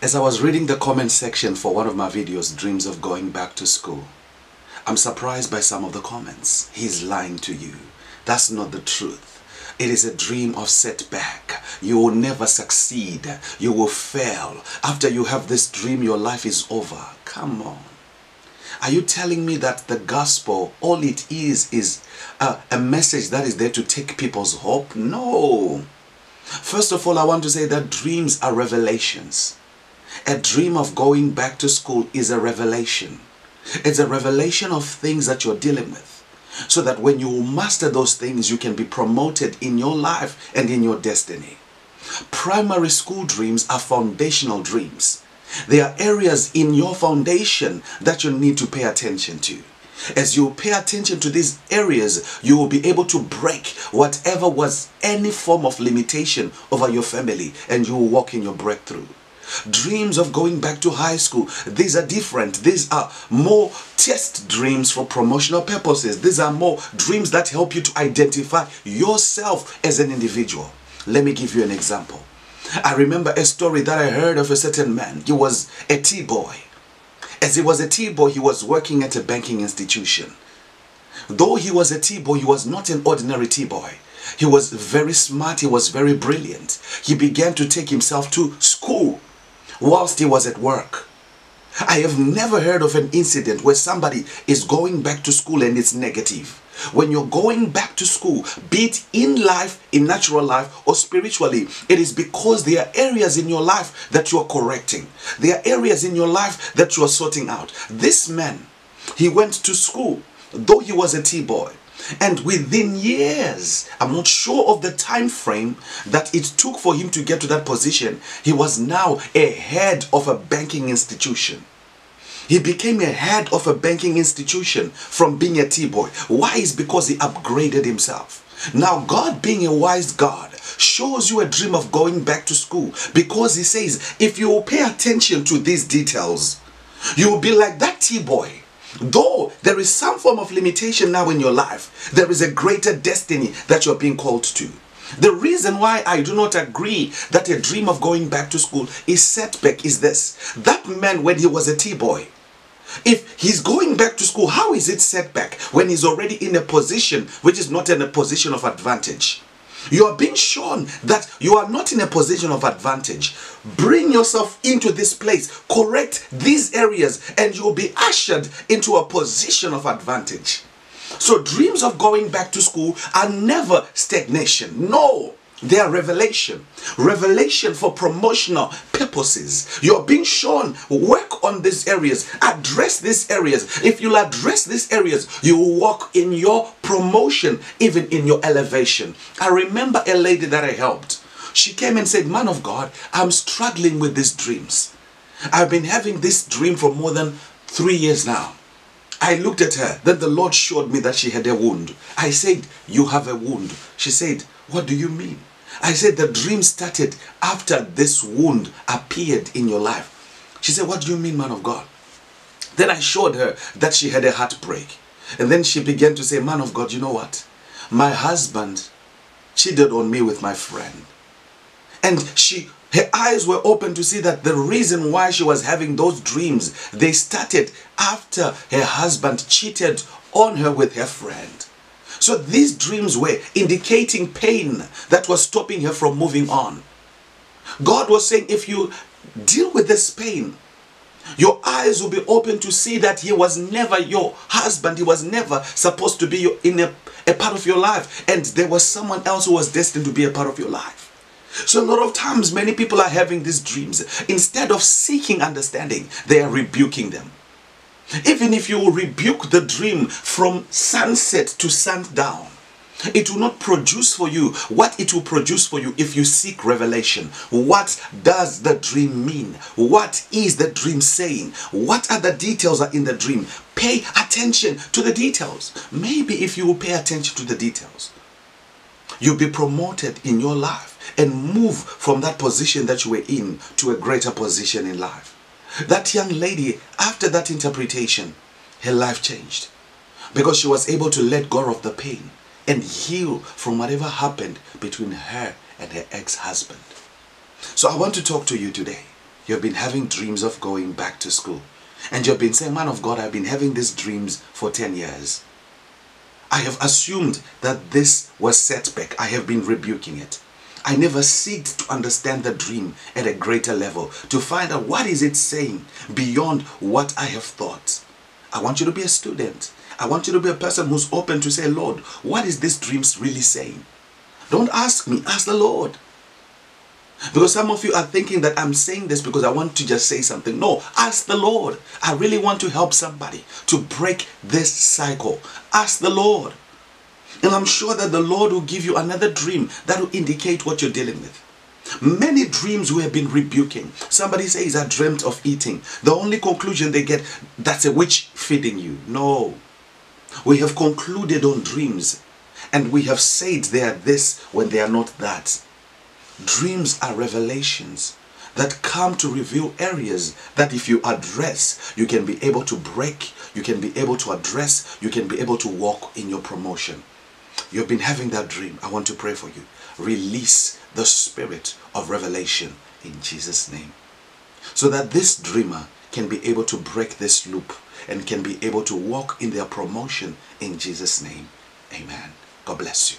As I was reading the comment section for one of my videos, Dreams of Going Back to School, I'm surprised by some of the comments. He's lying to you. That's not the truth. It is a dream of setback. You will never succeed. You will fail. After you have this dream, your life is over. Come on. Are you telling me that the gospel, all it is, is a, a message that is there to take people's hope? No. First of all, I want to say that dreams are revelations. A dream of going back to school is a revelation. It's a revelation of things that you're dealing with. So that when you master those things, you can be promoted in your life and in your destiny. Primary school dreams are foundational dreams. There are areas in your foundation that you need to pay attention to. As you pay attention to these areas, you will be able to break whatever was any form of limitation over your family and you will walk in your breakthrough. Dreams of going back to high school, these are different. These are more test dreams for promotional purposes. These are more dreams that help you to identify yourself as an individual. Let me give you an example. I remember a story that I heard of a certain man. He was a T-boy. As he was a T-boy, he was working at a banking institution. Though he was a T-boy, he was not an ordinary T-boy. He was very smart, he was very brilliant. He began to take himself to school whilst he was at work. I have never heard of an incident where somebody is going back to school and it's negative. When you're going back to school, be it in life, in natural life, or spiritually, it is because there are areas in your life that you are correcting. There are areas in your life that you are sorting out. This man, he went to school, though he was a T-boy. And within years, I'm not sure of the time frame that it took for him to get to that position, he was now a head of a banking institution. He became a head of a banking institution from being a T-boy. Why? Is because he upgraded himself. Now, God being a wise God shows you a dream of going back to school because he says, if you will pay attention to these details, you will be like that T-boy. Though there is some form of limitation now in your life, there is a greater destiny that you're being called to. The reason why I do not agree that a dream of going back to school is setback is this. That man, when he was a T-boy, if he's going back to school, how is it setback when he's already in a position which is not in a position of advantage? You are being shown that you are not in a position of advantage. Bring yourself into this place, correct these areas, and you'll be ushered into a position of advantage. So, dreams of going back to school are never stagnation. No, they are revelation. Revelation for promotional purposes. You're being shown, work on these areas, address these areas. If you'll address these areas, you will walk in your promotion, even in your elevation. I remember a lady that I helped. She came and said, Man of God, I'm struggling with these dreams. I've been having this dream for more than three years now. I looked at her. Then the Lord showed me that she had a wound. I said, You have a wound. She said, What do you mean? I said, The dream started after this wound appeared in your life. She said, What do you mean, man of God? Then I showed her that she had a heartbreak. And then she began to say, Man of God, you know what? My husband cheated on me with my friend. And she her eyes were open to see that the reason why she was having those dreams, they started after her husband cheated on her with her friend. So these dreams were indicating pain that was stopping her from moving on. God was saying, if you deal with this pain, your eyes will be open to see that he was never your husband. He was never supposed to be in a, a part of your life. And there was someone else who was destined to be a part of your life. So a lot of times many people are having these dreams. Instead of seeking understanding, they are rebuking them. Even if you rebuke the dream from sunset to sundown, it will not produce for you what it will produce for you if you seek revelation. What does the dream mean? What is the dream saying? What are the details are in the dream? Pay attention to the details. Maybe if you will pay attention to the details, you'll be promoted in your life and move from that position that you were in to a greater position in life. That young lady, after that interpretation, her life changed because she was able to let go of the pain and heal from whatever happened between her and her ex-husband. So I want to talk to you today. You've been having dreams of going back to school. And you've been saying, man of God, I've been having these dreams for 10 years. I have assumed that this was setback. I have been rebuking it. I never seek to understand the dream at a greater level, to find out what is it saying beyond what I have thought. I want you to be a student. I want you to be a person who's open to say, Lord, what is this dream really saying? Don't ask me, ask the Lord. Because some of you are thinking that I'm saying this because I want to just say something. No, ask the Lord. I really want to help somebody to break this cycle. Ask the Lord. And I'm sure that the Lord will give you another dream that will indicate what you're dealing with. Many dreams we have been rebuking. Somebody says, I dreamt of eating. The only conclusion they get, that's a witch feeding you. No. We have concluded on dreams and we have said they are this when they are not that. Dreams are revelations that come to reveal areas that if you address, you can be able to break, you can be able to address, you can be able to walk in your promotion. You've been having that dream. I want to pray for you. Release the spirit of revelation in Jesus' name. So that this dreamer can be able to break this loop and can be able to walk in their promotion in Jesus' name. Amen. God bless you.